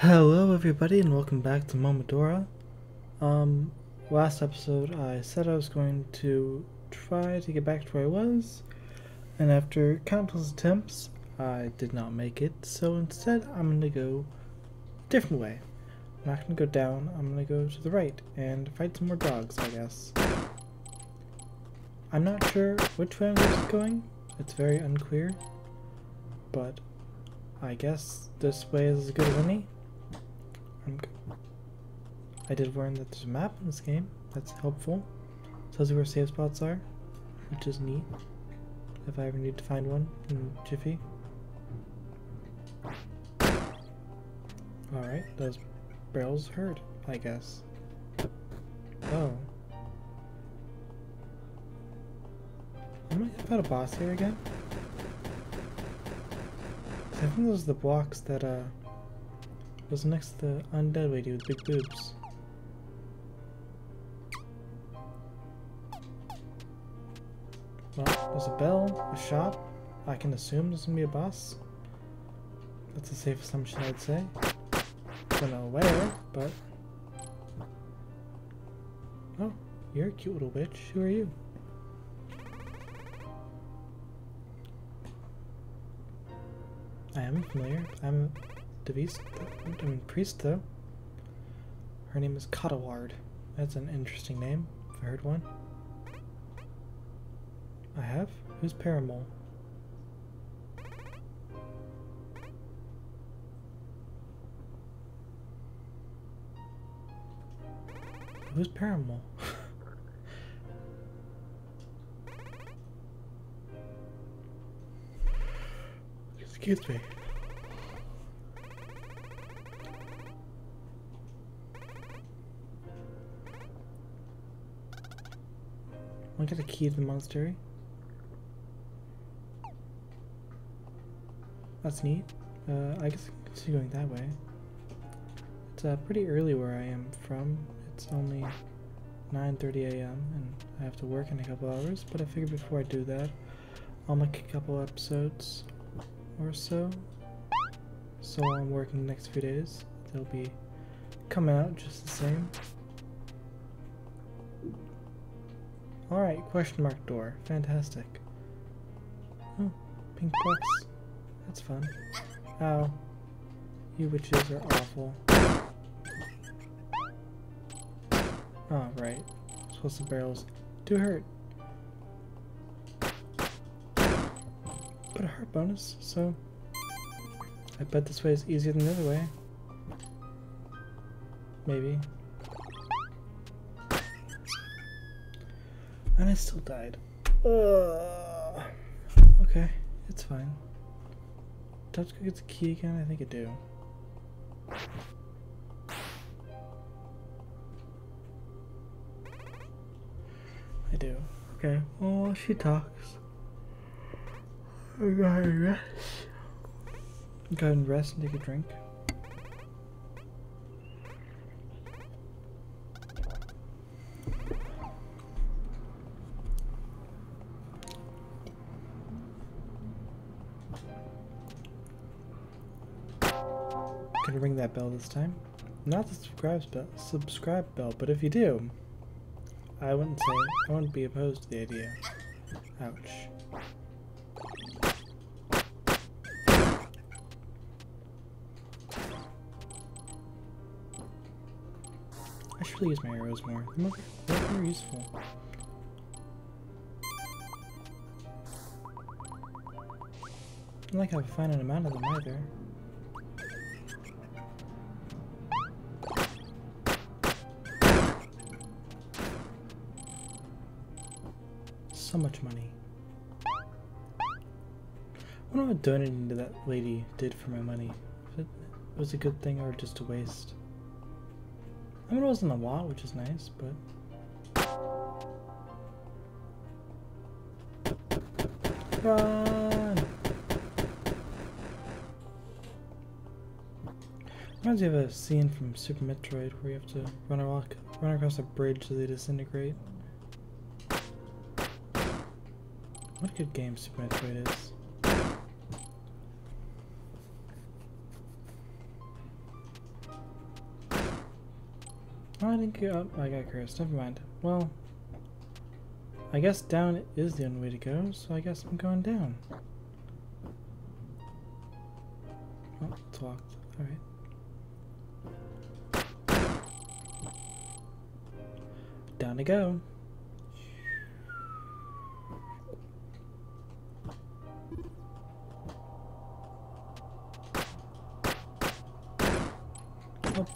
Hello everybody and welcome back to Momodora. Um, last episode I said I was going to try to get back to where I was, and after countless attempts, I did not make it, so instead I'm going to go a different way. I'm not going to go down, I'm going to go to the right and fight some more dogs, I guess. I'm not sure which way I'm going, it's very unclear, but I guess this way is as good as any. I did learn that there's a map in this game. That's helpful. Tells you where save spots are, which is neat. If I ever need to find one in Jiffy. Alright, those barrels hurt, I guess. Oh. Am I about a boss here again? I think those are the blocks that, uh, was next the undead lady with big boobs. Well, there's a bell, a shop. I can assume there's gonna be a boss. That's a safe assumption, I'd say. Don't know where, but. Oh, you're a cute little witch. Who are you? I am familiar. I'm a Devis, I mean, priest, though. Her name is Kataward. That's an interesting name, if I heard one. I have? Who's Paramol? Who's Paramol? Excuse me. I got a key to the monastery. That's neat. Uh, I guess I can see going that way. It's uh, pretty early where I am from. It's only 9.30 a.m. and I have to work in a couple hours, but I figure before I do that, I'll make a couple episodes or so. So I'm working the next few days, they'll be coming out just the same. Alright, question mark door. Fantastic. Oh, pink box. That's fun. Ow. You witches are awful. Oh, right. To barrels do hurt. But a heart bonus, so I bet this way is easier than the other way. Maybe. And I still died. Ugh. Okay, it's fine. Do I have to go get the key again? I think I do. I do. Okay. Oh, she talks. I gotta rest. Go and rest and take a drink. Bell this time. Not the subscribe bell, subscribe bell, but if you do, I wouldn't say I wouldn't be opposed to the idea. Ouch. I should really use my arrows more. They're more, useful. I like how I find an amount of them either. So much money. I wonder what donating to that lady did for my money. If it was a good thing or just a waste. I mean, it wasn't a lot, which is nice, but. Run! Reminds me of a scene from Super Metroid where you have to run, a rock, run across a bridge so they disintegrate. What good game Super Metroid is. Oh, I didn't get up. I got cursed. Never mind. Well, I guess down is the only way to go, so I guess I'm going down. Oh, it's locked. Alright. Down to go.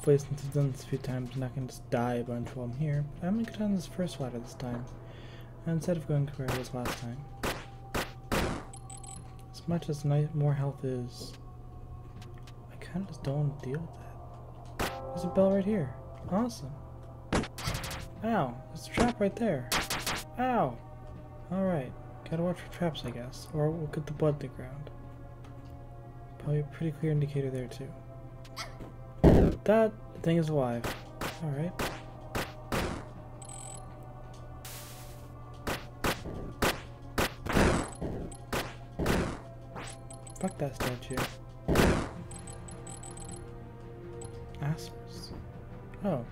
Hopefully, since I've done this a few times, and I'm not going to just die a bunch while I'm here. I'm going to get on this first ladder this time, instead of going to where I was last time. As much as more health is, I kind of just don't want to deal with that. There's a bell right here. Awesome. Ow, there's a trap right there. Ow! Alright, gotta watch for traps, I guess. Or we'll get the blood to the ground. Probably a pretty clear indicator there, too. That thing is alive. Alright. Fuck that statue. Aspers. Oh.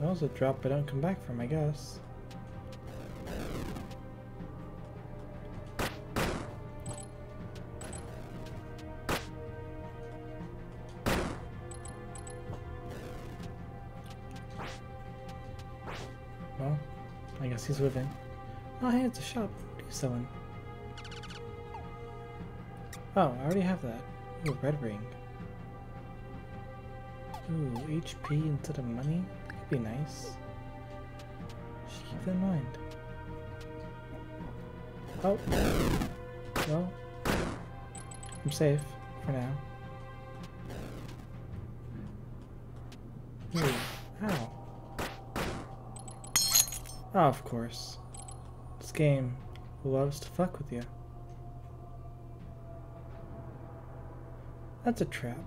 That was a drop I don't come back from, I guess. Well, I guess he's living. Oh, hey, it's a shop. What are you selling? Oh, I already have that. Ooh, red ring. Ooh, HP instead of money? That'd be nice. Should keep that in mind. Oh. Well. I'm safe for now. Ooh, ow. Oh, of course. This game loves to fuck with you. That's a trap.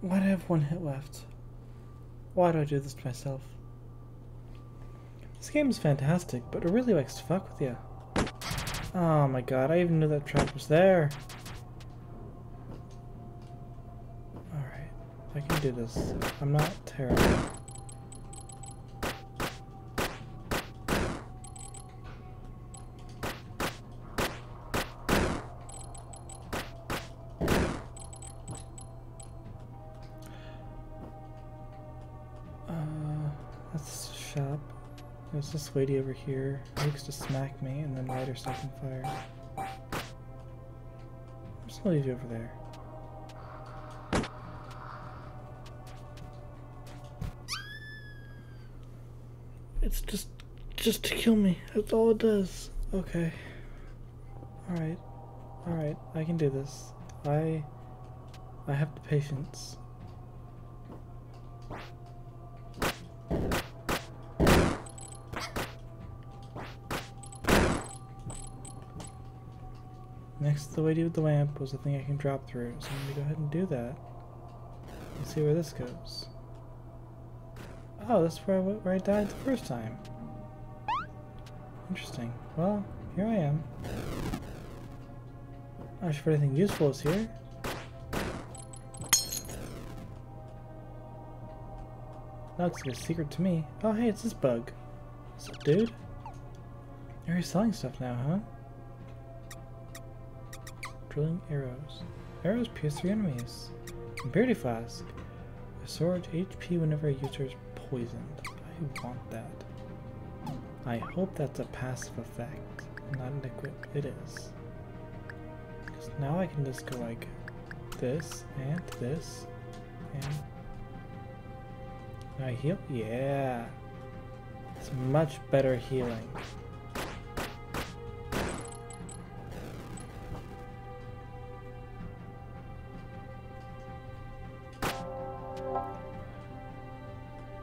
Why do I have one hit left? Why do I do this to myself? This game is fantastic, but it really likes to fuck with you. Oh my god, I even knew that trap was there. Alright, I can do this. I'm not terrible. Uh. There's this lady over here likes to smack me and then light herself on fire. I'm just gonna leave you over there. Just, just to kill me. That's all it does. Okay. Alright. Alright, I can do this. I, I have the patience. Next the lady with the lamp was the thing I can drop through, so I'm gonna go ahead and do that. And see where this goes. Oh, that's where I, where I died the first time. Interesting. Well, here I am. Not sure if anything useful is here. Looks like a secret to me. Oh, hey, it's this bug. What's up, dude? You're selling stuff now, huh? Drilling arrows. Arrows pierce through enemies. Impurity flask. Restore HP whenever a user is poisoned. I want that. I hope that's a passive effect, not an equip. It is. Because now I can just go like this and this and I heal? Yeah. It's much better healing.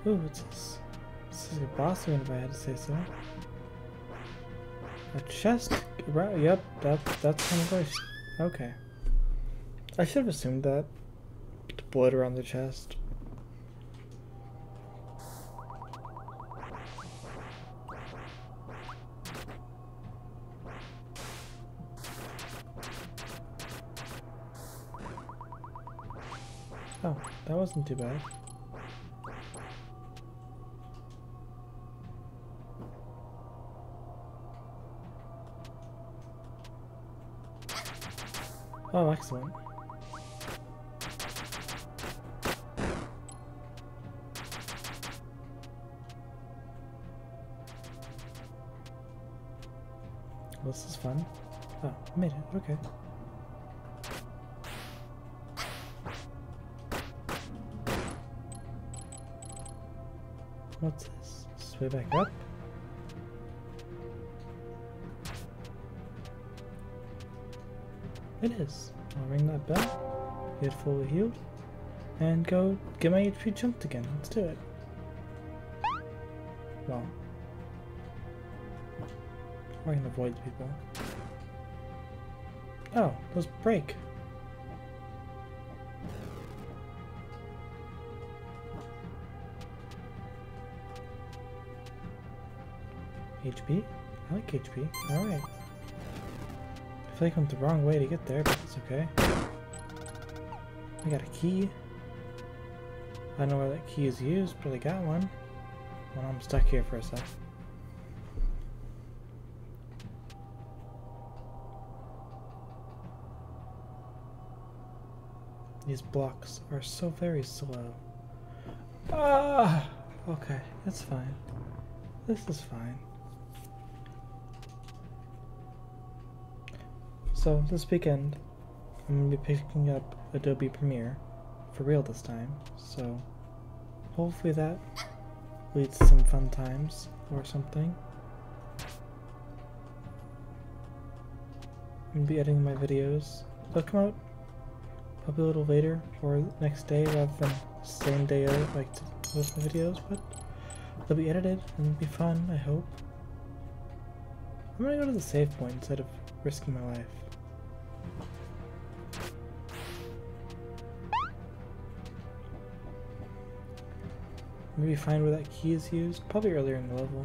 Ooh? This is a boss room if I had to say so. A chest? Right, yep, that, that's kind of nice. Okay. I should have assumed that. The blood around the chest. Oh, that wasn't too bad. Oh, excellent. This is fun. Oh, I made it. Okay. What's this? This is way back up? It is. I'll ring that bell, get fully healed, and go get my HP jumped again. Let's do it. Well, I can avoid people. Oh, those break. HP? I like HP. Alright. I I'm the wrong way to get there, but it's okay. I got a key. I don't know where that key is used, but I got one. Well, I'm stuck here for a sec. These blocks are so very slow. Ah! Okay, that's fine. This is fine. So, this weekend, I'm going to be picking up Adobe Premiere for real this time. So, hopefully that leads to some fun times or something. I'm going to be editing my videos. They'll come out probably a little later or next day rather than same day I like to post my videos, but they'll be edited and be fun, I hope. I'm gonna go to the save point instead of risking my life. Maybe find where that key is used, probably earlier in the level.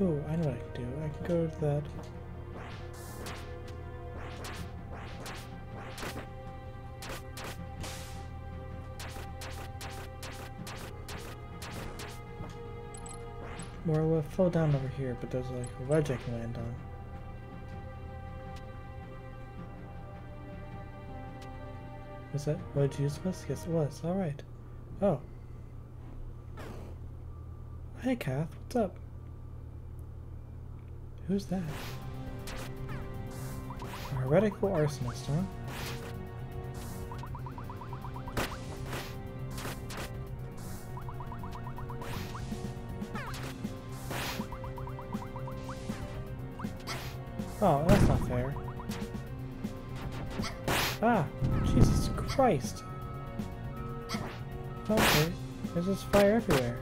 Oh, I know what I can do. I can go to that Or we'll fall down over here, but there's like a ledge I can land on. Was that ledge useless? Yes it was. Alright. Oh. Hey Cath, what's up? Who's that? A heretical arsonist, huh? Oh, that's not fair. Ah, Jesus Christ. Okay, there's just fire everywhere.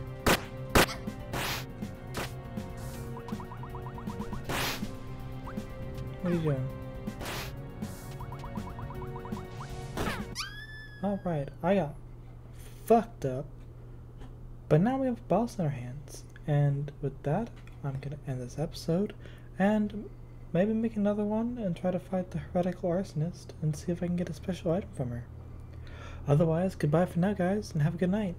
What are you doing? Alright, I got fucked up. But now we have a boss in our hands. And with that, I'm gonna end this episode. And Maybe make another one and try to fight the heretical arsonist and see if I can get a special item from her. Otherwise, goodbye for now, guys, and have a good night.